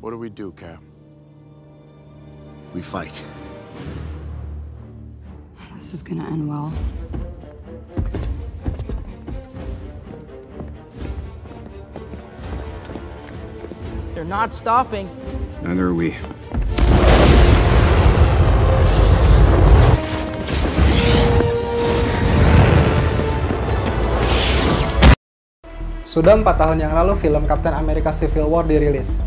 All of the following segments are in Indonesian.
What do we do, Cap? We fight. This is gonna end well. They're not stopping. Neither are we. Sudah empat tahun yang lalu film Captain America Civil War dirilis.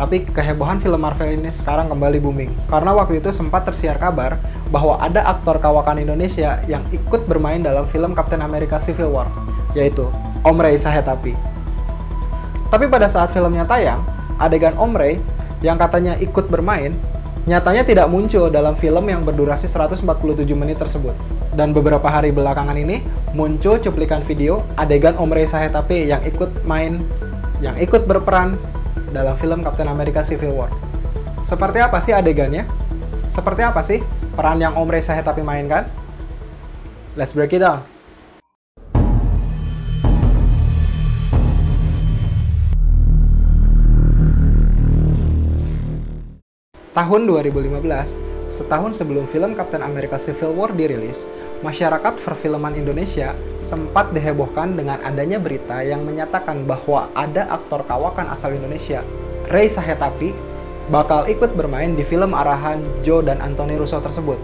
Tapi kehebohan film Marvel ini sekarang kembali booming. Karena waktu itu sempat tersiar kabar bahwa ada aktor kawakan Indonesia yang ikut bermain dalam film Captain America Civil War, yaitu Om Ray Sahetapi. Tapi pada saat filmnya tayang, adegan Om Ray yang katanya ikut bermain, nyatanya tidak muncul dalam film yang berdurasi 147 menit tersebut. Dan beberapa hari belakangan ini, muncul cuplikan video adegan Om Ray Sahetapi yang ikut main, yang ikut berperan dalam film Captain America Civil War. Seperti apa sih adegannya? Seperti apa sih peran yang Om Ray Sahetapi mainkan? Let's break it down. Tahun 2015, setahun sebelum film Captain America Civil War dirilis, masyarakat perfilman Indonesia sempat dihebohkan dengan adanya berita yang menyatakan bahwa ada aktor kawakan asal Indonesia, Ray Sahetapi, bakal ikut bermain di film arahan Joe dan Anthony Russo tersebut.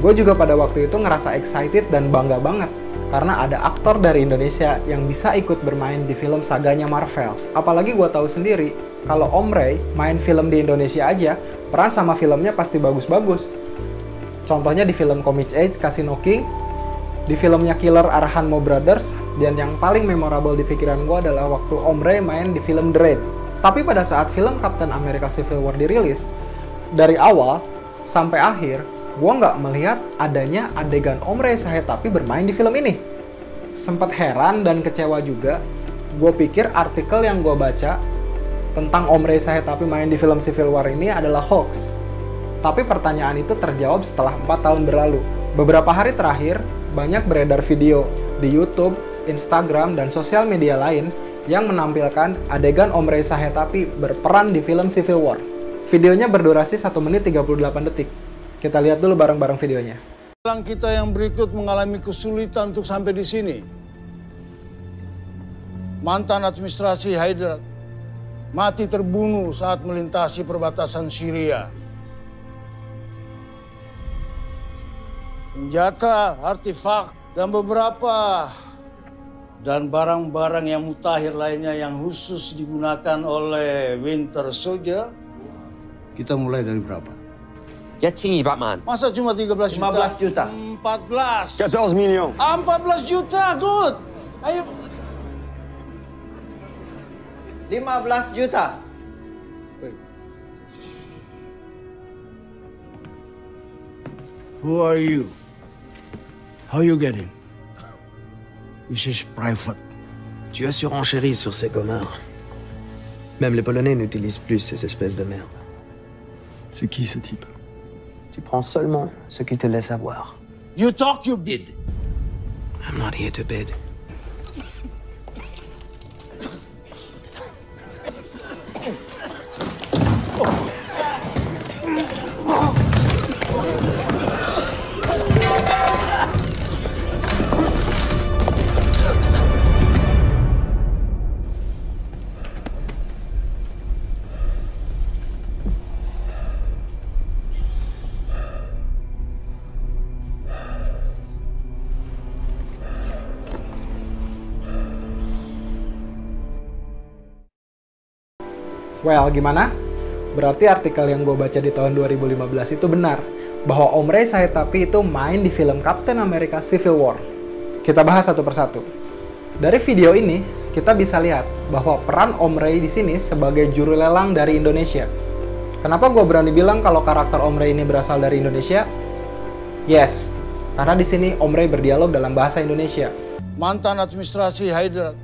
Gue juga pada waktu itu ngerasa excited dan bangga banget karena ada aktor dari Indonesia yang bisa ikut bermain di film saganya Marvel. Apalagi gue tahu sendiri, kalau Om Ray main film di Indonesia aja, peran sama filmnya pasti bagus-bagus. Contohnya di film Comic Age Casino King, di filmnya Killer arahan Mo Brothers, dan yang paling memorable di pikiran gue adalah waktu Om Ray main di film The. Tapi pada saat film Captain America Civil War dirilis, dari awal sampai akhir, gue nggak melihat adanya adegan Om Ray Sahetapi bermain di film ini. Sempat heran dan kecewa juga, gue pikir artikel yang gue baca tentang Om Ray Sahetapi main di film Civil War ini adalah hoax. Tapi pertanyaan itu terjawab setelah 4 tahun berlalu. Beberapa hari terakhir, banyak beredar video di YouTube, Instagram, dan sosial media lain yang menampilkan adegan Om Ray Sahetapi berperan di film Civil War. Videonya berdurasi 1 menit 38 detik. Kita lihat dulu bareng-bareng videonya. Orang kita yang berikut mengalami kesulitan untuk sampai di sini. Mantan administrasi Haider mati terbunuh saat melintasi perbatasan Syria. Senjata, artefak, dan beberapa dan barang-barang yang mutakhir lainnya yang khusus digunakan oleh Winter Soldier. Kita mulai dari berapa? Jetting, Pak Man. Masa cuma 13 juta? 15 juta. 14. 14 miliar. 14 juta, good. Ayo 15 juta。Who are you? How you getting? This is private. Tu as surenchéri sur ces communs. Même les Polonais n'utilisent plus ces espèces de merde. C'est qui ce type? Tu prends seulement ce qu'ils te laissent avoir. You talk, you bid. I'm not here to bid. Well, gimana? Berarti artikel yang gue baca di tahun 2015 itu benar, bahwa Om Ray Sahetapi itu main di film Captain America Civil War. Kita bahas satu persatu. Dari video ini, kita bisa lihat bahwa peran Om Ray di sini sebagai juru lelang dari Indonesia. Kenapa gue berani bilang kalau karakter Om Ray ini berasal dari Indonesia? Yes, karena di sini Om Ray berdialog dalam bahasa Indonesia. Mantan administrasi Haider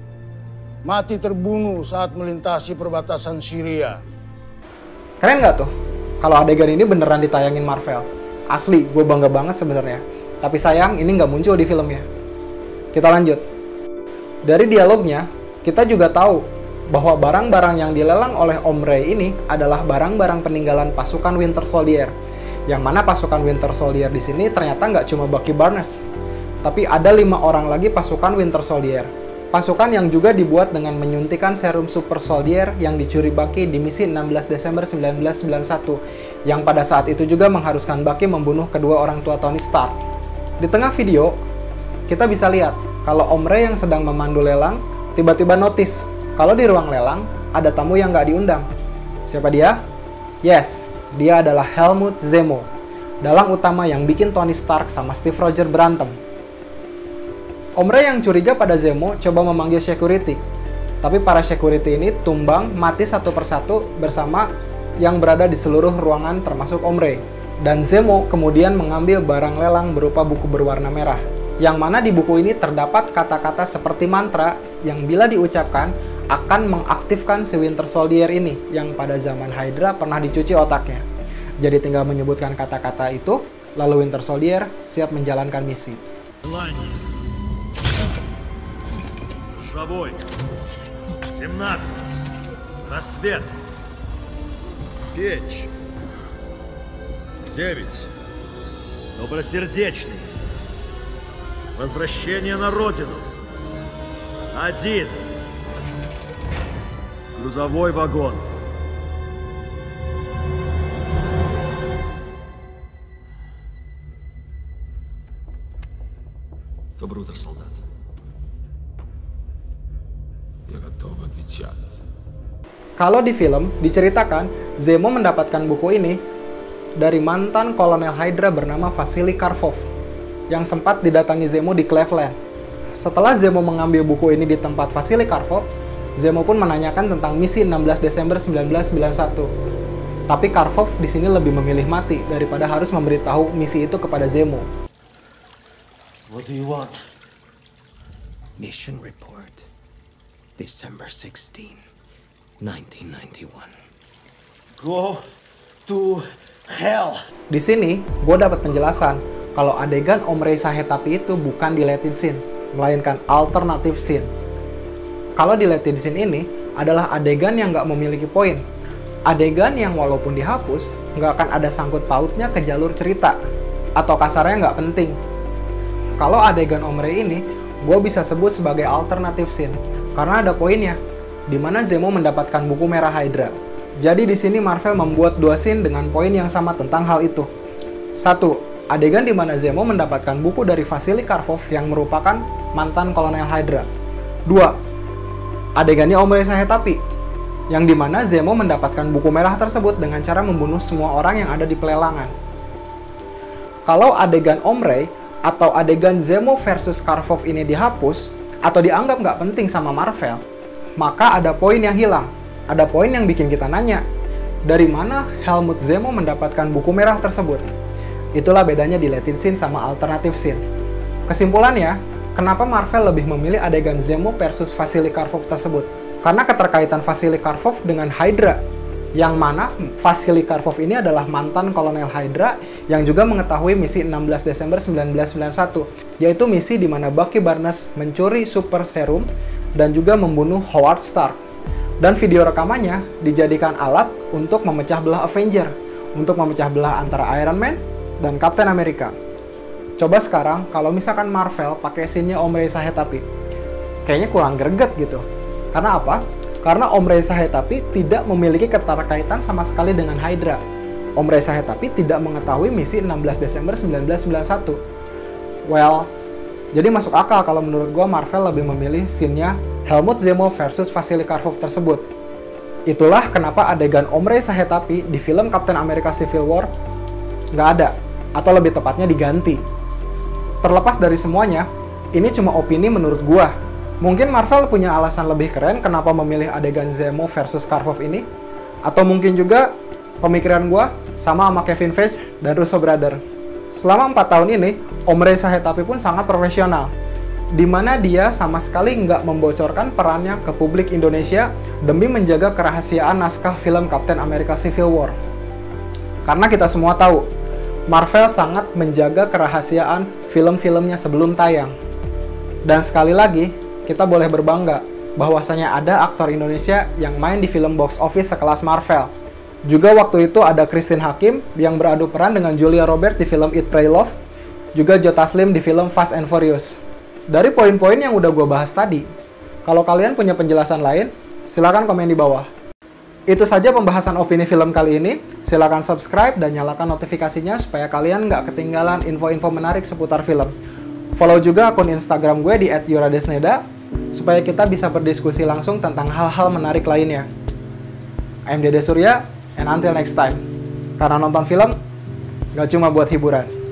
mati terbunuh saat melintasi perbatasan Syria. Keren nggak tuh? Kalau adegan ini beneran ditayangin Marvel. Asli, gue bangga banget sebenarnya. Tapi sayang, ini nggak muncul di filmnya. Kita lanjut. Dari dialognya, kita juga tahu bahwa barang-barang yang dilelang oleh Om Ray ini adalah barang-barang peninggalan pasukan Winter Soldier. Yang mana pasukan Winter Soldier di sini ternyata nggak cuma Bucky Barnes, tapi ada lima orang lagi pasukan Winter Soldier. Pasukan yang juga dibuat dengan menyuntikan serum Super Soldier yang dicuri Bucky di misi 16 Desember 1991, yang pada saat itu juga mengharuskan Bucky membunuh kedua orang tua Tony Stark. Di tengah video, kita bisa lihat kalau Om Ray yang sedang memandu lelang tiba-tiba notice kalau di ruang lelang ada tamu yang nggak diundang. Siapa dia? Yes, dia adalah Helmut Zemo, dalang utama yang bikin Tony Stark sama Steve Rogers berantem. Om Ray yang curiga pada Zemo coba memanggil security, tapi para security ini tumbang mati satu persatu bersama yang berada di seluruh ruangan termasuk Om Ray. Dan Zemo kemudian mengambil barang lelang berupa buku berwarna merah, yang mana di buku ini terdapat kata-kata seperti mantra yang bila diucapkan akan mengaktifkan si Winter Soldier ini yang pada zaman Hydra pernah dicuci otaknya. Jadi tinggal menyebutkan kata-kata itu, lalu Winter Soldier siap menjalankan misi. Шавой. 17. Рассвет. Печь. Девять. Добросердечный. Возвращение на родину. Один. Грузовой вагон. Доброе утро, солдат. Я готов отвечать. Kalau di film diceritakan, Zemo mendapatkan buku ini dari mantan kolonel Hydra bernama Vasily Karpov yang sempat didatangi Zemo di Cleveland. Setelah Zemo mengambil buku ini di tempat Vasily Karpov, Zemo pun menanyakan tentang misi 16 Desember 1991. Tapi Karpov di sini lebih memilih mati daripada harus memberitahu misi itu kepada Zemo. What do you want? Mission report. December 16, 1991. Go to hell. Di sini, gue dapat penjelasan kalau adegan Om Ray Sahetapi itu bukan deleted scene, melainkan alternative scene. Kalau deleted scene ini adalah adegan yang nggak memiliki poin. Adegan yang walaupun dihapus, nggak akan ada sangkut pautnya ke jalur cerita. Atau kasarnya nggak penting. Kalau adegan Om Ray ini, gue bisa sebut sebagai alternative scene. Karena ada poinnya, di mana Zemo mendapatkan buku merah Hydra. Jadi di sini Marvel membuat dua scene dengan poin yang sama tentang hal itu. Satu, adegan di mana Zemo mendapatkan buku dari Vasily Karpov yang merupakan mantan kolonel Hydra. Dua, adegannya Om Sahetapi, yang di mana Zemo mendapatkan buku merah tersebut dengan cara membunuh semua orang yang ada di pelelangan. Kalau adegan Om Ray atau adegan Zemo versus Karpov ini dihapus atau dianggap nggak penting sama Marvel, maka ada poin yang hilang. Ada poin yang bikin kita nanya, dari mana Helmut Zemo mendapatkan buku merah tersebut? Itulah bedanya deleted scene sama alternative scene. Kesimpulannya, kenapa Marvel lebih memilih adegan Zemo versus Vasily Karpov tersebut? Karena keterkaitan Vasily Karpov dengan Hydra, yang mana Vasily Karpov ini adalah mantan kolonel Hydra yang juga mengetahui misi 16 Desember 1991, yaitu misi di mana Bucky Barnes mencuri super serum dan juga membunuh Howard Stark. Dan video rekamannya dijadikan alat untuk memecah belah Avenger, untuk memecah belah antara Iron Man dan Captain America. Coba sekarang kalau misalkan Marvel pakai scene-nya Om Ray Sahetapi, kayaknya kurang greget gitu. Karena apa? Karena Om Ray Sahetapi tidak memiliki keterkaitan sama sekali dengan Hydra. Om Ray Sahetapi tidak mengetahui misi 16 Desember 1991. Well, jadi masuk akal kalau menurut gua Marvel lebih memilih scene-nya Helmut Zemo versus Vasily Karpov tersebut. Itulah kenapa adegan Om Ray Sahetapi di film Captain America Civil War nggak ada, atau lebih tepatnya diganti. Terlepas dari semuanya, ini cuma opini menurut gua. Mungkin Marvel punya alasan lebih keren kenapa memilih adegan Zemo versus Karpov ini, atau mungkin juga pemikiran gua sama sama Kevin Feige dan Russo Brother. Selama 4 tahun ini, Om Ray Sahetapi pun sangat profesional di mana dia sama sekali nggak membocorkan perannya ke publik Indonesia demi menjaga kerahasiaan naskah film Captain America Civil War. Karena kita semua tahu, Marvel sangat menjaga kerahasiaan film-filmnya sebelum tayang. Dan sekali lagi, kita boleh berbangga bahwasanya ada aktor Indonesia yang main di film box office sekelas Marvel. Juga waktu itu ada Christine Hakim yang beradu peran dengan Julia Robert di film Eat Pray Love, juga Joe Taslim di film Fast and Furious. Dari poin-poin yang udah gue bahas tadi, kalau kalian punya penjelasan lain, silakan komen di bawah. Itu saja pembahasan opini film kali ini. Silakan subscribe dan nyalakan notifikasinya supaya kalian nggak ketinggalan info-info menarik seputar film. Follow juga akun Instagram gue di @yuradesneda supaya kita bisa berdiskusi langsung tentang hal-hal menarik lainnya. I'm Dede Surya, and until next time. Karena nonton film, nggak cuma buat hiburan.